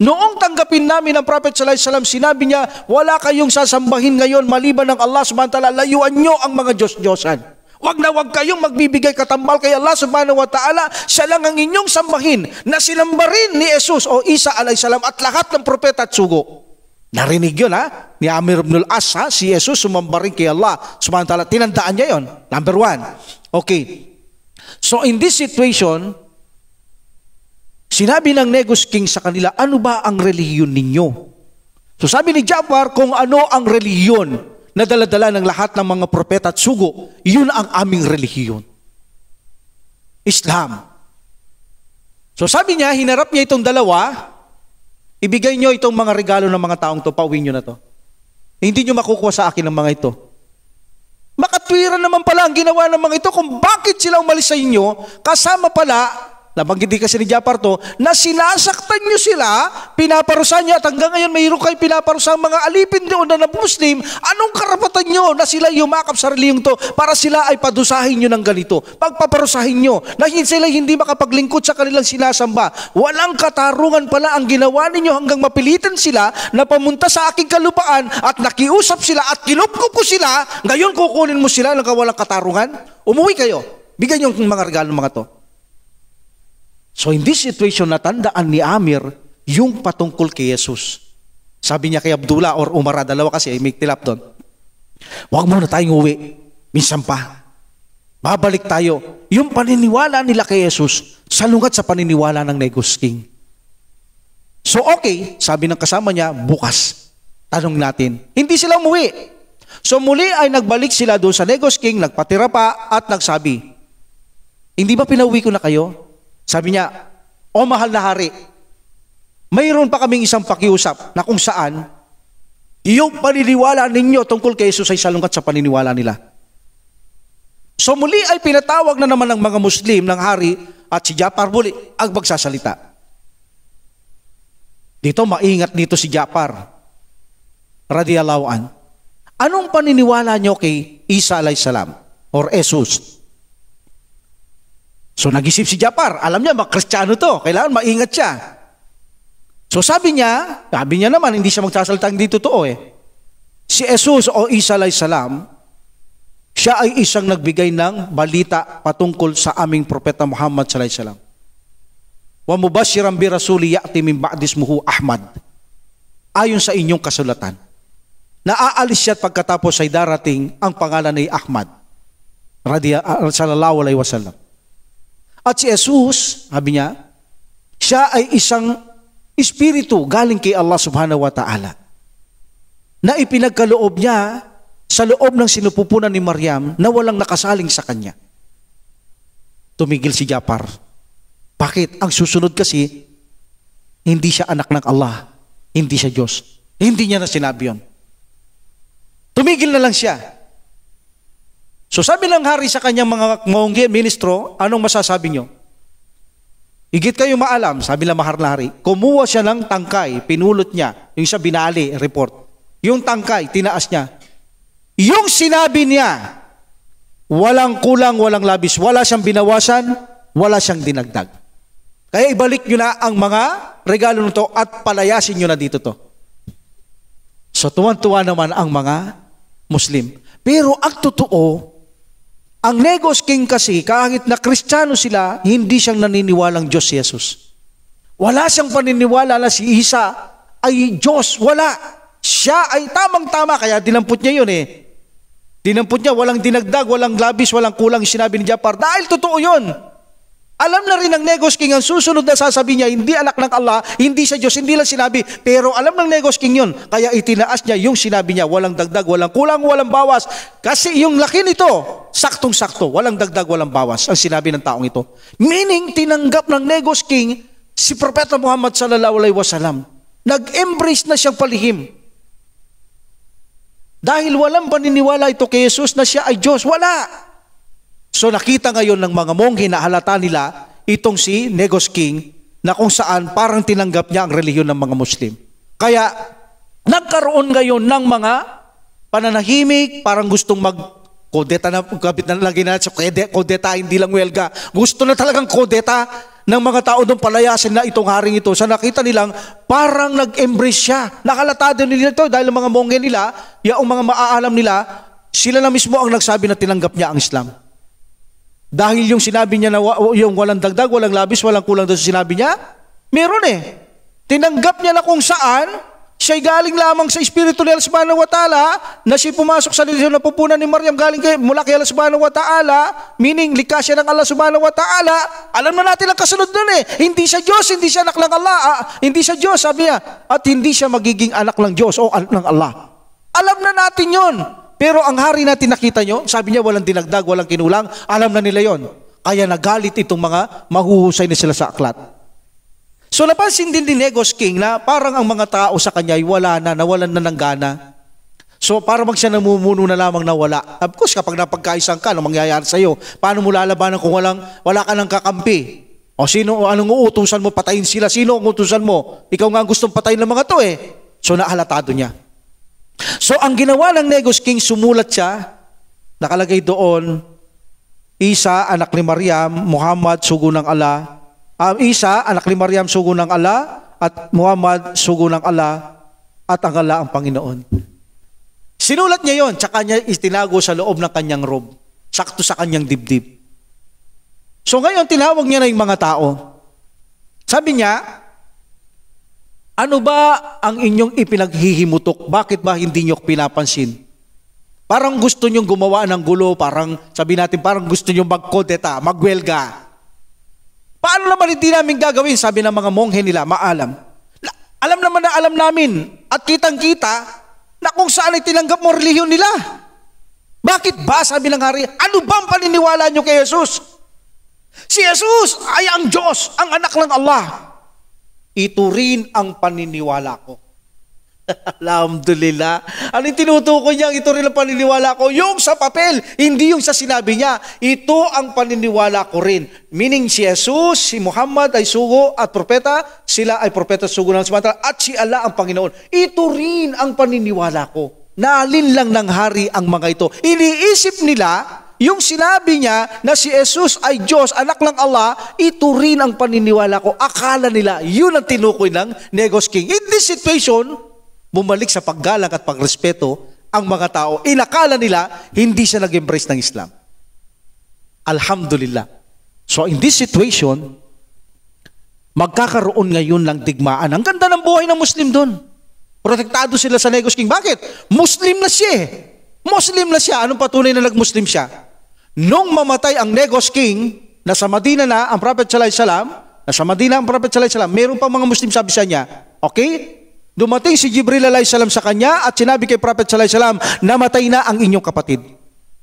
Noong tanggapin namin ang Prophet Sallallahu Alaihi Wasallam, sinabi niya, wala kayong sasambahin ngayon maliban ng Allah subhanahu wa ta'ala, layuan nyo ang mga Diyos-Diyosan. Huwag na huwag kayong magbibigay katambal kay Allah subhanahu wa ta'ala. Siya lang ang inyong sambahin na sinamba rin ni Jesus o Isa salam at lahat ng propeta at sugo. Narinig yun ha? Ni Amir ibn al-As ha? Si Jesus sumamba rin kay Allah subhanahu wa ta'ala. Tinandaan niya yon. Number one. Okay. So in this situation, sinabi ng Negus King sa kanila, ano ba ang relihiyon ninyo? So sabi ni Jafar, kung ano ang relihiyon na daladala ng lahat ng mga propeta at sugo, yun ang aming relihiyon. Islam. So sabi niya, hinarap niya itong dalawa, ibigay niyo itong mga regalo ng mga taong to, pauwi niyo na to. Hindi niyo makukuha sa akin ng mga ito. Makatwiran naman pala ang ginawa ng mga ito kung bakit sila umalis sa inyo, kasama pala Nabanggit din kasi ni Japar to, na sinasaktan nyo sila, pinaparusahan nyo, at hanggang ngayon mayroon kayo pinaparusahan mga alipin doon na Muslim, anong karapatan nyo na sila yumakap sa reliyong to para sila ay padusahin nyo ng ganito? Pagpaparusahin nyo, na sila hindi makapaglingkod sa kanilang sinasamba. Walang katarungan pala ang ginawa ninyo hanggang mapilitan sila na pamunta sa aking kalupaan at nakiusap sila at kinupko ko sila, ngayon kukunin mo sila ng kawalang katarungan? Umuwi kayo. Bigyan nyo mga regalo mga to. So in this situation, natandaan ni Amir yung patungkol kay Jesus. Sabi niya kay Abdullah or Umar, dalawa kasi, may tilap doon. Huwag muna tayong uwi. Minsan pa. Babalik tayo. Yung paniniwala nila kay Jesus, salungat sa paniniwala ng Negus King. So okay, sabi ng kasama niya, bukas. Tanong natin. Hindi sila umuwi. So muli ay nagbalik sila doon sa Negos King, nagpatira pa at nagsabi, Hindi ba pinauwi ko na kayo? Sabi niya, O mahal na hari, mayroon pa kaming isang pakiusap na kung saan yung paniniwala ninyo tungkol kay Jesus ay salungat sa paniniwala nila. So muli ay pinatawag na naman ng mga Muslim ng hari at si Japar muli ang magsasalita. Dito maingat dito si Japar. Radiyallahu an. Anong paniniwala nyo kay Isa alayhisalam or Jesus? So nag-isip si Japar, alam niya, makristyano to, kailangan maingat siya. So sabi niya, sabi niya naman, hindi siya magsasalita hindi totoo eh. Si Jesus o Isa alayhi salam, Siya ay isang nagbigay ng balita patungkol sa aming propeta Muhammad sallallahu alaihi wasallam. Wa mubashiran bi rasuli ya'ti min ba'dismuhu Ahmad. Ayon sa inyong kasulatan. Naaalis siya at pagkatapos ay darating ang pangalan ni Ahmad. Radia, sallallahu alaihi wasallam. At si Jesus, sabi niya, siya ay isang espiritu galing kay Allah subhanahu wa ta'ala na ipinagkaloob niya sa loob ng sinupupunan ni Maryam na walang nakasaling sa kanya. Tumigil si Japar. Bakit? Ang susunod kasi, hindi siya anak ng Allah. Hindi siya Diyos. Hindi niya na sinabi yun. Tumigil na lang siya. So sabi ng hari sa kanyang mga mongge, ministro, anong masasabi niyo? Higit kayo maalam, sabi ng mahar na hari, kumuha siya ng tangkay, pinulot niya, yung sa binali, report. Yung tangkay, tinaas niya. Yung sinabi niya, walang kulang, walang labis, wala siyang binawasan, wala siyang dinagdag. Kaya ibalik nyo na ang mga regalo nito at palayasin nyo na dito to. So tuwan-tuwa naman ang mga Muslim. Pero ang totoo, ang Negos King kasi, kahit na Kristiyano sila, hindi siyang naniniwalang Diyos si Jesus. Wala siyang paniniwala na si Isa ay Diyos. Wala. Siya ay tamang-tama, kaya dinampot niya yun eh. Dinampot niya, walang dinagdag, walang labis, walang kulang sinabi ni Japar. Dahil totoo yun. Alam na rin ng Negos King ang susunod na sasabihin niya, hindi anak ng Allah, hindi siya Diyos, hindi lang sinabi. Pero alam ng Negos King yun, kaya itinaas niya yung sinabi niya, walang dagdag, walang kulang, walang bawas. Kasi yung laki nito, saktong-sakto, walang dagdag, walang bawas, ang sinabi ng taong ito. Meaning, tinanggap ng Negos King si Propeta Muhammad sallallahu alaihi wasallam. Nag-embrace na siyang palihim. Dahil walang paniniwala ito kay Jesus na siya ay Diyos. Wala. So nakita ngayon ng mga monghe na halata nila itong si Negos King na kung saan parang tinanggap niya ang relihiyon ng mga Muslim. Kaya nagkaroon ngayon ng mga pananahimik, parang gustong mag kodeta na, kapit na lagi na sa kodeta, hindi lang welga. Gusto na talagang kodeta ng mga tao doon palayasin na itong haring ito. Sa nakita nilang parang nag-embrace siya. Nakalatado nila ito dahil mga monghe nila, yung mga maaalam nila, sila na mismo ang nagsabi na tinanggap niya ang Islam. Dahil yung sinabi niya na yung walang dagdag, walang labis, walang kulang doon sa sinabi niya, meron eh. Tinanggap niya na kung saan, siya'y galing lamang sa Espiritu ni Allah subhanahu na siya pumasok sa relihiyon na pupunan ni Maryam galing kay, mula kay Allah subhanahu wa meaning likas siya ng Allah subhanahu wa alam na natin ang kasunod nun eh. Hindi siya Diyos, hindi siya anak ng Allah, ah, hindi siya Diyos, sabi niya, at hindi siya magiging anak ng Diyos o anak ng Allah. Alam na natin yon. Pero ang hari natin nakita nyo, sabi niya walang dinagdag, walang kinulang, alam na nila yon. Kaya nagalit itong mga mahuhusay na sila sa aklat. So napansin din ni Negos King na parang ang mga tao sa kanya ay wala na, nawalan na ng gana. So para mag siya namumuno na lamang na wala. Of course, kapag napagkaisang ka, ano mangyayari sa iyo? Paano mo lalabanan kung walang, wala ka ng kakampi? O sino, o anong uutusan mo, patayin sila? Sino ang uutusan mo? Ikaw nga gustong patayin ng mga to eh. So nahalatado niya. So ang ginawa ng Negos King, sumulat siya, nakalagay doon, Isa, anak ni Maryam, Muhammad, sugo ng Allah. Um, Isa, anak ni Maryam, sugo ng Allah, at Muhammad, sugo ng Allah, at ang Allah ang Panginoon. Sinulat niya yon, tsaka niya istinago sa loob ng kanyang robe, sakto sa kanyang dibdib. So ngayon, tinawag niya na yung mga tao. Sabi niya, ano ba ang inyong ipinaghihimutok? Bakit ba hindi nyo pinapansin? Parang gusto nyong gumawa ng gulo, parang sabi natin, parang gusto nyong magkodeta, magwelga. Paano naman hindi namin gagawin? Sabi ng mga monghe nila, maalam. Alam naman na alam namin at kitang-kita na kung saan ay tinanggap mo relihiyon nila. Bakit ba, sabi ng hari, ano bang paniniwala nyo kay Jesus? Si Jesus ay ang Diyos, ang anak ng Allah. Ito rin ang paniniwala ko. [laughs] Alhamdulillah. Ano yung tinutukoy niya? Ito rin ang paniniwala ko. Yung sa papel, hindi yung sa sinabi niya. Ito ang paniniwala ko rin. Meaning si Jesus, si Muhammad ay sugo at propeta, sila ay propeta sugo ng samantala, at si Allah ang Panginoon. Ito rin ang paniniwala ko. Naalin lang ng hari ang mga ito. Iniisip nila yung sinabi niya na si Jesus ay Diyos, anak ng Allah, ito rin ang paniniwala ko. Akala nila, yun ang tinukoy ng Negos King. In this situation, bumalik sa paggalang at pagrespeto ang mga tao. Inakala nila, hindi siya nag-embrace ng Islam. Alhamdulillah. So in this situation, magkakaroon ngayon ng digmaan. Ang ganda ng buhay ng Muslim doon. Protektado sila sa Negos King. Bakit? Muslim na siya eh. Muslim na siya. Anong patunay na nag-Muslim siya? Nung mamatay ang Negos King, nasa Madina na ang Prophet Sallallahu Wasallam, nasa Madina ang Prophet Sallallahu Wasallam, meron pa mga Muslim sabi sa niya, okay, Dumating si Jibril alayhi salam sa kanya at sinabi kay Prophet sallallahu wasallam, namatay na ang inyong kapatid.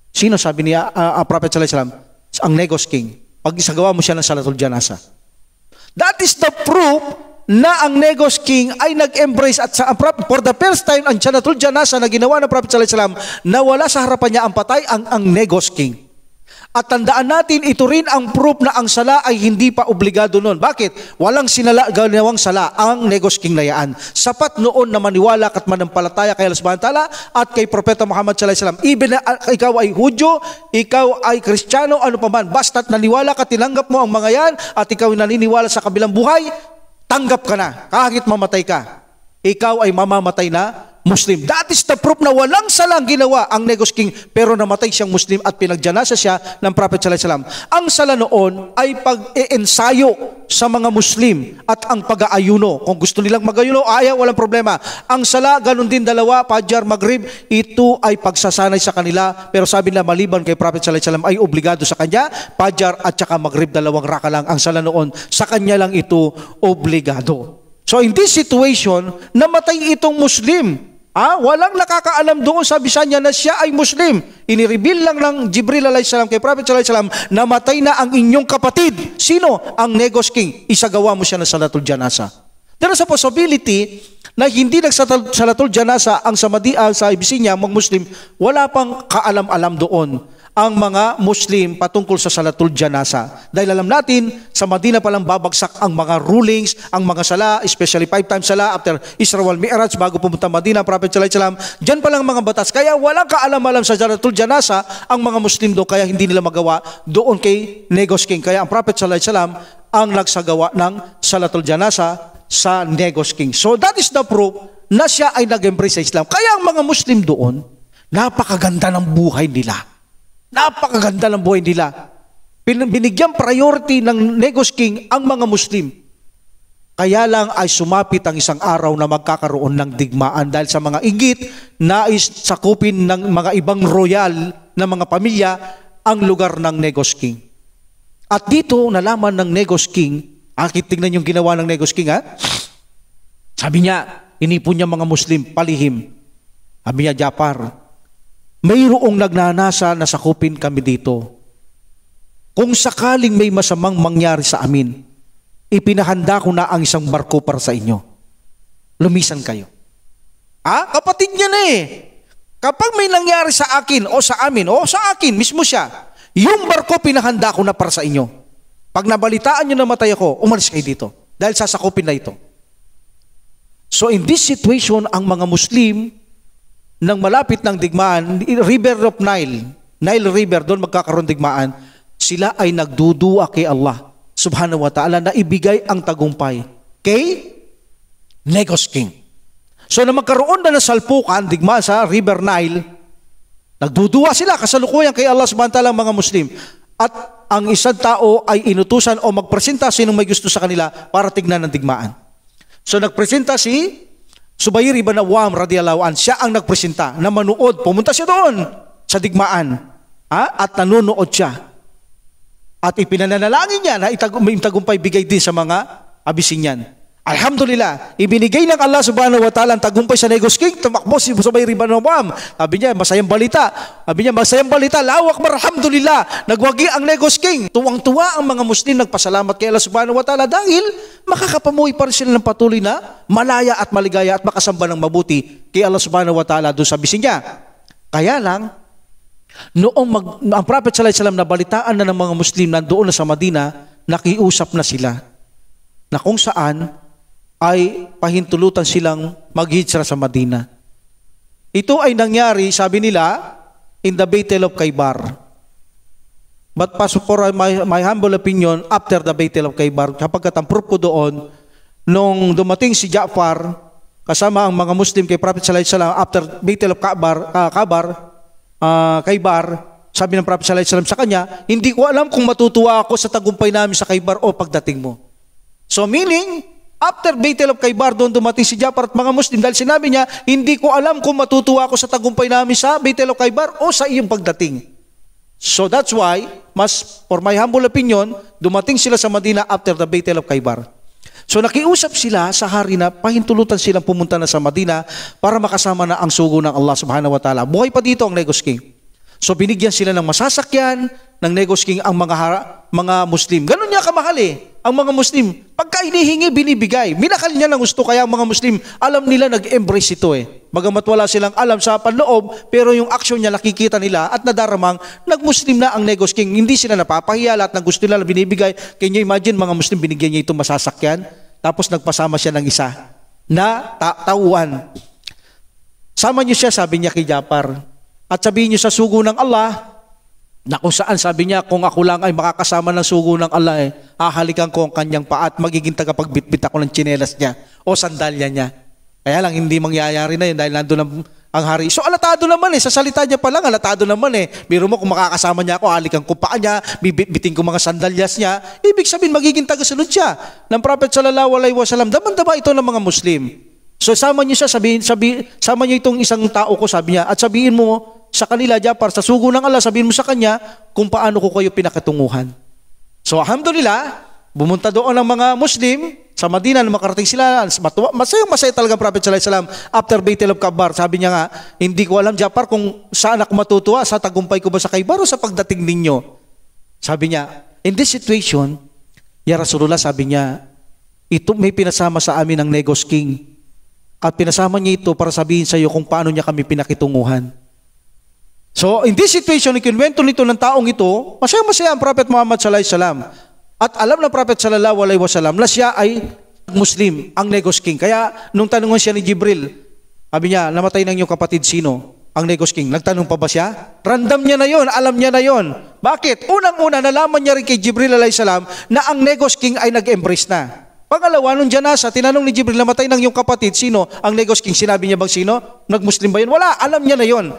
Sino sabi niya, uh, uh, Prophet sallallahu wasallam? Ang Negos King. Pag isagawa mo siya ng Salatul Janasa. That is the proof na ang Negos King ay nag-embrace at sa, for the first time ang Salatul Janasa na ginawa ng Prophet sallallahu alaihi wasallam, nawala sa harapan niya ang patay ang, ang Negos King. At tandaan natin, ito rin ang proof na ang sala ay hindi pa obligado noon. Bakit? Walang sinala, ginawang sala ang Negos King Layaan. Sapat noon na maniwala at manampalataya kay Allah subhanahu ta'ala at kay Propeta Muhammad sallallahu alaihi wasallam. Even na uh, ikaw ay Hudyo, ikaw ay Kristiyano, ano pa man, basta't naniwala ka, tinanggap mo ang mga yan at ikaw ay naniniwala sa kabilang buhay, tanggap ka na. Kahit mamatay ka, ikaw ay mamamatay na Muslim. That is the proof na walang salang ginawa ang Negos King pero namatay siyang Muslim at pinagjanasa siya ng Prophet Sallallahu Alaihi Wasallam. Ang sala noon ay pag-eensayo sa mga Muslim at ang pag-aayuno. Kung gusto nilang mag-ayuno, ayaw, walang problema. Ang sala, ganun din dalawa, Pajar, Maghrib, ito ay pagsasanay sa kanila pero sabi nila maliban kay Prophet Sallallahu Alaihi Wasallam ay obligado sa kanya, Pajar at saka Maghrib, dalawang raka lang ang sala noon. Sa kanya lang ito obligado. So in this situation, namatay itong Muslim Ah, walang nakakaalam doon sa Bisanya na siya ay Muslim. Inireveal lang ng Jibril alayhisalam kay Prophet alayhisalam na matay na ang inyong kapatid. Sino? Ang Negos King. Isagawa mo siya ng Salatul Janasa. There is a possibility na hindi nagsalatul janasa ang Samadi sa Ibisinya, mga Muslim, wala pang kaalam-alam doon ang mga Muslim patungkol sa Salatul Janasa. Dahil alam natin, sa Madina palang babagsak ang mga rulings, ang mga sala, especially five times sala after Isra wal Mi'raj bago pumunta Madina, Prophet Sallallahu Alaihi Wasallam. Diyan palang mga batas. Kaya walang kaalam-alam sa Salatul Janasa ang mga Muslim doon, kaya hindi nila magawa doon kay Negos King. Kaya ang Prophet Sallallahu Alaihi Wasallam ang nagsagawa ng Salatul Janasa sa Negos King. So that is the proof na siya ay nag-embrace sa Islam. Kaya ang mga Muslim doon, napakaganda ng buhay nila Napakaganda ng buhay nila. Binigyan priority ng Negos King ang mga Muslim. Kaya lang ay sumapit ang isang araw na magkakaroon ng digmaan dahil sa mga inggit, nais sakupin ng mga ibang royal na mga pamilya ang lugar ng Negos King. At dito nalaman ng Negos King, akit tingnan yung ginawa ng Negos King ha? Sabi niya, inipon niya mga Muslim, palihim. Sabi niya, Japar, mayroong nagnanasa na sakupin kami dito. Kung sakaling may masamang mangyari sa amin, ipinahanda ko na ang isang barko para sa inyo. Lumisan kayo. Ah, kapatid niya na eh. Kapag may nangyari sa akin o sa amin o sa akin, mismo siya, yung barko pinahanda ko na para sa inyo. Pag nabalitaan nyo na matay ako, umalis kayo dito. Dahil sasakupin na ito. So in this situation, ang mga Muslim, nang malapit ng digmaan, River of Nile, Nile River, doon magkakaroon digmaan, sila ay nagdudua kay Allah subhanahu wa ta'ala na ibigay ang tagumpay kay Negos King. So na magkaroon na ng salpukan, digma sa River Nile, nagdudua sila kasalukuyan kay Allah subhanahu wa ta'ala mga Muslim. At ang isang tao ay inutusan o magpresenta sinong may gusto sa kanila para tignan ng digmaan. So nagpresenta si Subayr ibn Awam radiyallahu an, siya ang nagpresenta na manuod. Pumunta siya doon sa digmaan. Ha? At nanonood siya. At ipinanalangin niya na itag- may tagumpay bigay din sa mga Abisinyan. Alhamdulillah, ibinigay ng Allah subhanahu wa ta'ala ang tagumpay sa Negos King, tumakbo si Subay Ribanawam. Sabi niya, masayang balita. Sabi niya, masayang balita, lawak marhamdulillah. Nagwagi ang Negos King. Tuwang-tuwa ang mga Muslim nagpasalamat kay Allah subhanahu wa ta'ala dahil makakapamuhay pa rin sila ng patuloy na malaya at maligaya at makasamba ng mabuti kay Allah subhanahu wa ta'ala doon sa bisin niya. Kaya lang, noong mag, ang Prophet sallallahu alaihi nabalitaan na ng mga Muslim nandoon na sa Madina, nakiusap na sila na kung saan ay pahintulutan silang maghitsra sa Madina. Ito ay nangyari, sabi nila, in the Battle of Kaibar. But for my, my humble opinion, after the Battle of Kaibar, kapag katamprop ko doon, nung dumating si Ja'far, kasama ang mga Muslim kay Prophet sallallahu alaihi wasallam after Battle of Kabar, uh, Kabar, uh, Kaibar, sabi ng Prophet sallallahu alaihi wasallam sa kanya, hindi ko alam kung matutuwa ako sa tagumpay namin sa Kaibar o pagdating mo. So meaning, after Battle of Kaibar, doon dumating si Jafar at mga Muslim dahil sinabi niya, hindi ko alam kung matutuwa ako sa tagumpay namin sa Battle of Kaibar o sa iyong pagdating. So that's why, mas for my humble opinion, dumating sila sa Madina after the Battle of Kaibar. So nakiusap sila sa hari na pahintulutan silang pumunta na sa Madina para makasama na ang sugo ng Allah subhanahu wa ta'ala. Buhay pa dito ang Negos King. So binigyan sila ng masasakyan ng Negos King ang mga, mga Muslim. Ganun niya kamahal eh. Ang mga Muslim, pagka inihingi, binibigay. Minakal niya ng gusto kaya ang mga Muslim, alam nila nag-embrace ito eh. Bagamat wala silang alam sa panloob, pero yung action niya nakikita nila at nadaramang nag-Muslim na ang Negos King. Hindi sila napapahiya, lahat ng gusto nila binibigay. Can you imagine mga Muslim binigyan niya itong masasakyan? Tapos nagpasama siya ng isa na ta- tauhan. Sama niyo siya, sabi niya kay Japar. At sabihin niyo sa sugo ng Allah, na kung saan sabi niya, kung ako lang ay makakasama ng sugo ng Allah, eh, ahalikan ko ang kanyang paa at magiging tagapagbitbit ako ng tsinelas niya o sandalya niya. Kaya lang, hindi mangyayari na yun dahil nandun ang, ang hari. So alatado naman eh, sa salita niya pa lang, alatado naman eh. Biro mo kung makakasama niya ako, halikan ko paa niya, bibitbitin ko mga sandalyas niya, ibig sabihin magiging tagasunod siya ng Prophet sallallahu alaihi wasallam. Daman-dama ito ng mga Muslim. So sama niyo siya, sabihin, sabi, sama niyo itong isang tao ko, sabi niya, at sabihin mo sa kanila, Japar, sa sugo ng Allah, sabihin mo sa kanya kung paano ko kayo pinakatunguhan. So alhamdulillah, bumunta doon ang mga Muslim, sa Madina, makarating sila, masayang masaya talaga ang Prophet Sallallahu Alaihi after Battle of Kabar. Sabi niya nga, hindi ko alam, Japar, kung saan ako matutuwa, sa tagumpay ko ba sa Kaibar o sa pagdating ninyo. Sabi niya, in this situation, Ya Rasulullah, sabi niya, ito may pinasama sa amin ng Negos King. At pinasama niya ito para sabihin sa iyo kung paano niya kami pinakitunguhan. So, in this situation, ikinwento nito ng taong ito, masaya-masaya ang Prophet Muhammad sallallahu alaihi wasallam. At alam ng Prophet sallallahu alaihi wasallam na siya ay Muslim, ang Negos King. Kaya nung tanungan siya ni Jibril, sabi niya, namatay ng iyong kapatid sino? Ang Negos King. Nagtanong pa ba siya? Random niya na yon, alam niya na yon. Bakit? Unang-una, nalaman niya rin kay Jibril alaihi salam na ang Negos King ay nag-embrace na. Pangalawa, nung janasa, tinanong ni Jibril, namatay ng iyong kapatid, sino? Ang Negos King, sinabi niya bang sino? Nag-Muslim ba yun? Wala, alam niya na yon.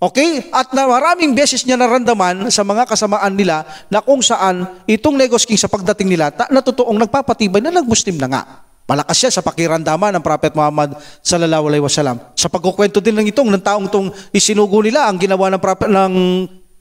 Okay? At na maraming beses niya naramdaman sa mga kasamaan nila na kung saan itong Negos King sa pagdating nila ta, na totoong nagpapatibay na nag-Muslim na nga. Malakas siya sa pakiramdaman ng Prophet Muhammad sallallahu alaihi wasallam. Sa pagkukwento din ng itong ng taong itong isinugo nila ang ginawa ng prophet ng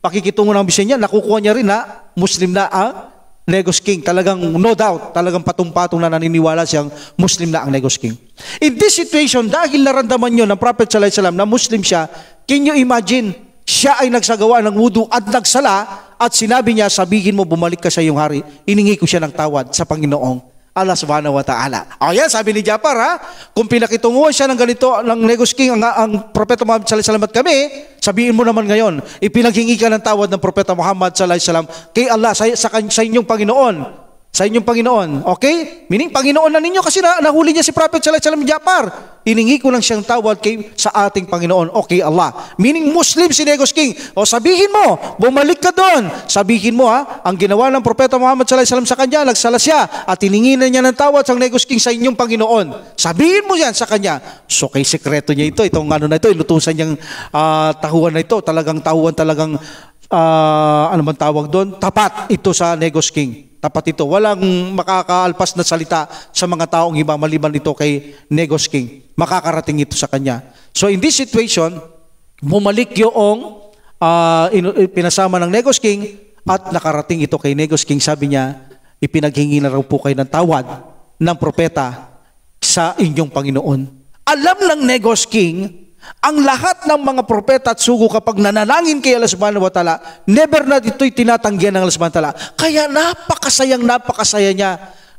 pakikitungo ng bisya niya, nakukuha niya rin na Muslim na ang Negos King. Talagang no doubt, talagang patong-patong na naniniwala siyang Muslim na ang Negos King. In this situation, dahil naramdaman niyo ng Prophet sallallahu alaihi wasallam na Muslim siya, Can you imagine? Siya ay nagsagawa ng wudu at nagsala at sinabi niya, sabihin mo, bumalik ka sa iyong hari. Iningi ko siya ng tawad sa Panginoong Allah subhanahu wa ta'ala. O yan, sabi ni Japar ha, kung pinakitunguhan siya ng ganito, ng Negos King, ang, ang Propeta Muhammad sallallahu alaihi wasallam kami, sabihin mo naman ngayon, ipinaghingi ka ng tawad ng Propeta Muhammad sallallahu alaihi wasallam kay Allah sa, sa, sa inyong Panginoon sa inyong Panginoon. Okay? Meaning, Panginoon na ninyo kasi na, nahuli niya si Prophet Alaihi Wasallam Japar. Iningi ko lang siyang tawad kay, sa ating Panginoon. Okay, Allah. Meaning, Muslim si Negos King. O sabihin mo, bumalik ka doon. Sabihin mo ha, ang ginawa ng Propeta Muhammad Alaihi Wasallam sa kanya, nagsala siya at iningi na niya ng tawad sa Negos King sa inyong Panginoon. Sabihin mo yan sa kanya. So, kay sekreto niya ito, itong ano na ito, inutusan niyang uh, tahuan na ito, talagang tahuan talagang uh, ano man tawag doon, tapat ito sa Negos King. Tapat ito. Walang makakaalpas na salita sa mga taong iba maliban ito kay Negos King. Makakarating ito sa kanya. So in this situation, bumalik yung uh, pinasama ng Negos King at nakarating ito kay Negos King. Sabi niya, ipinaghingi na raw po kayo ng tawad ng propeta sa inyong Panginoon. Alam ng Negos King ang lahat ng mga propeta at sugo kapag nanalangin kay Allah subhanahu wa ta'ala, never na ito'y tinatanggihan ng Allah subhanahu wa ta'ala. Kaya napakasayang napakasaya niya.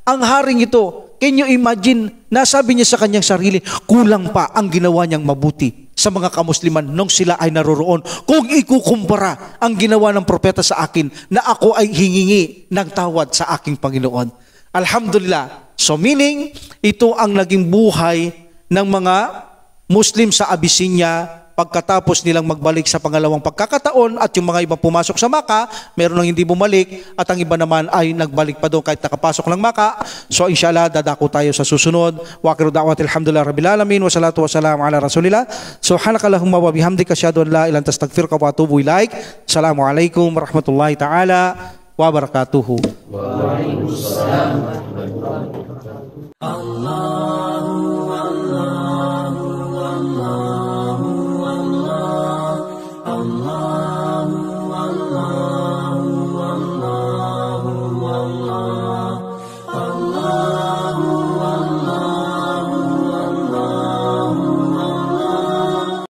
Ang haring ito, can you imagine, nasabi niya sa kanyang sarili, kulang pa ang ginawa niyang mabuti sa mga kamusliman nung sila ay naroroon. Kung ikukumpara ang ginawa ng propeta sa akin na ako ay hingingi ng tawad sa aking Panginoon. Alhamdulillah. So meaning, ito ang naging buhay ng mga Muslim sa Abyssinia pagkatapos nilang magbalik sa pangalawang pagkakataon at yung mga iba pumasok sa Maka, meron nang hindi bumalik at ang iba naman ay nagbalik pa doon kahit nakapasok ng Maka. So inshallah, dadako tayo sa susunod. Wa akhiru da'wati alhamdulillah rabbil alamin wa salatu wa salam ala rasulillah. Subhanakallahumma wa bihamdika asyhadu an la anta astaghfiruka wa atubu ilaik. Assalamualaikum warahmatullahi taala wabarakatuhu. Allah